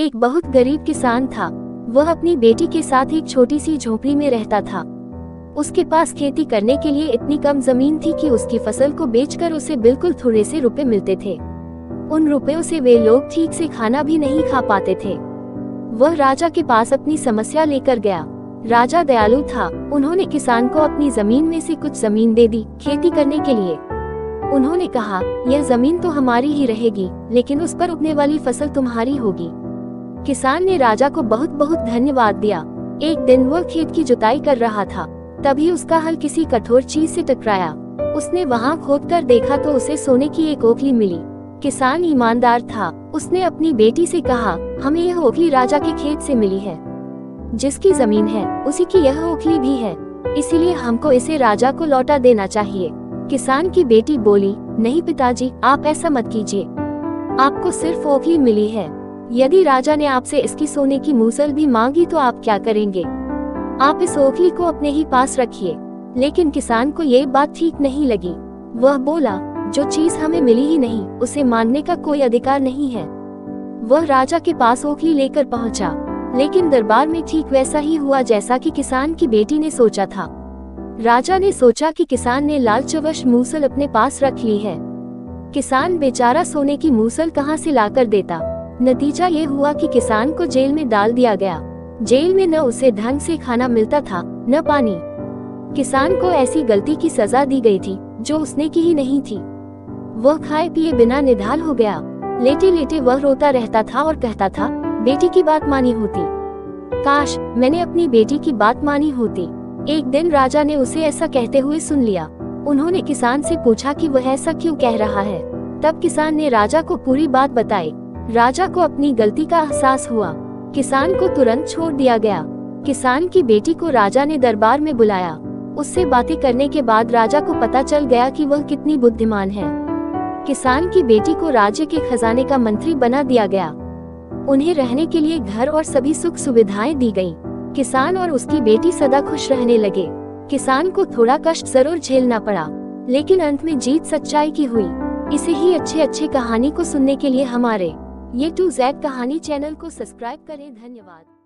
एक बहुत गरीब किसान था। वह अपनी बेटी के साथ एक छोटी सी झोपड़ी में रहता था। उसके पास खेती करने के लिए इतनी कम ज़मीन थी कि उसकी फ़सल को बेचकर उसे बिल्कुल थोड़े से रुपए मिलते थे। उन रुपयों से वे लोग ठीक से खाना भी नहीं खा पाते थे। वह राजा के पास अपनी समस्या लेकर गया। राजा दयालु था। उन्होंने किसान को अपनी ज़मीन में से कुछ ज़मीन दे दी खेती करने के लिए। उन्होंने कहा, यह ज़मीन तो हमारी ही रहेगी, लेकिन उस पर उगने वाली फ़सल तुम्हारी होगी। किसान ने राजा को बहुत बहुत धन्यवाद दिया। एक दिन वह खेत की जुताई कर रहा था। तभी उसका हल किसी कठोर चीज़ से टकराया। उसने वहाँ खोद कर देखा तो उसे सोने की एक ओखली मिली। किसान ईमानदार था। उसने अपनी बेटी से कहा, हमें यह ओखली राजा के खेत से मिली है। जिसकी ज़मीन है, उसी की यह ओखली भी है। इसीलिए हमको इसे राजा को लौटा देना चाहिए। किसान की बेटी बोली, नहीं पिताजी, आप ऐसा मत कीजिए। आपको सिर्फ़ ओखली मिली है। यदि राजा ने आपसे इसकी सोने की मूसल भी मांगी तो आप क्या करेंगे? आप इस ओखली को अपने ही पास रखिए। लेकिन किसान को ये बात ठीक नहीं लगी। वह बोला जो चीज़ हमें मिली ही नहीं उसे मानने का कोई अधिकार नहीं है। वह राजा के पास ओखली लेकर पहुँचा, लेकिन दरबार में ठीक वैसा ही हुआ जैसा कि किसान की बेटी ने सोचा था। राजा ने सोचा कि किसान ने लालचवश मूसल अपने पास रख ली है। किसान बेचारा सोने की मूसल कहाँ से लाकर देता? नतीजा ये हुआ कि किसान को जेल में डाल दिया गया। जेल में न उसे ढंग से खाना मिलता था, न पानी। किसान को ऐसी गलती की सजा दी गई थी, जो उसने की ही नहीं थी। वह खाए पिए बिना निधाल हो गया। लेटे लेटे वह रोता रहता था और कहता था, बेटी की बात मानी होती। काश, मैंने अपनी बेटी की बात मानी होती। एक दिन राजा ने उसे ऐसा कहते हुए सुन लिया। उन्होंने किसान से पूछा कि वह ऐसा क्यों कह रहा है। तब किसान ने राजा को पूरी बात बताई। राजा को अपनी गलती का एहसास हुआ। किसान को तुरंत छोड़ दिया गया। किसान की बेटी को राजा ने दरबार में बुलाया। उससे बातें करने के बाद राजा को पता चल गया कि वह कितनी बुद्धिमान है। किसान की बेटी को राज्य के खजाने का मंत्री बना दिया गया। उन्हें रहने के लिए घर और सभी सुख सुविधाएँ दी गई किसान और उसकी बेटी सदा खुश रहने लगे। किसान को थोड़ा कष्ट ज़रूर झेलना पड़ा, लेकिन अंत में जीत सच्चाई की हुई। इसे ही अच्छे अच्छे कहानी को सुनने के लिए हमारे ये टू जेड कहानी चैनल को सब्सक्राइब करें। धन्यवाद।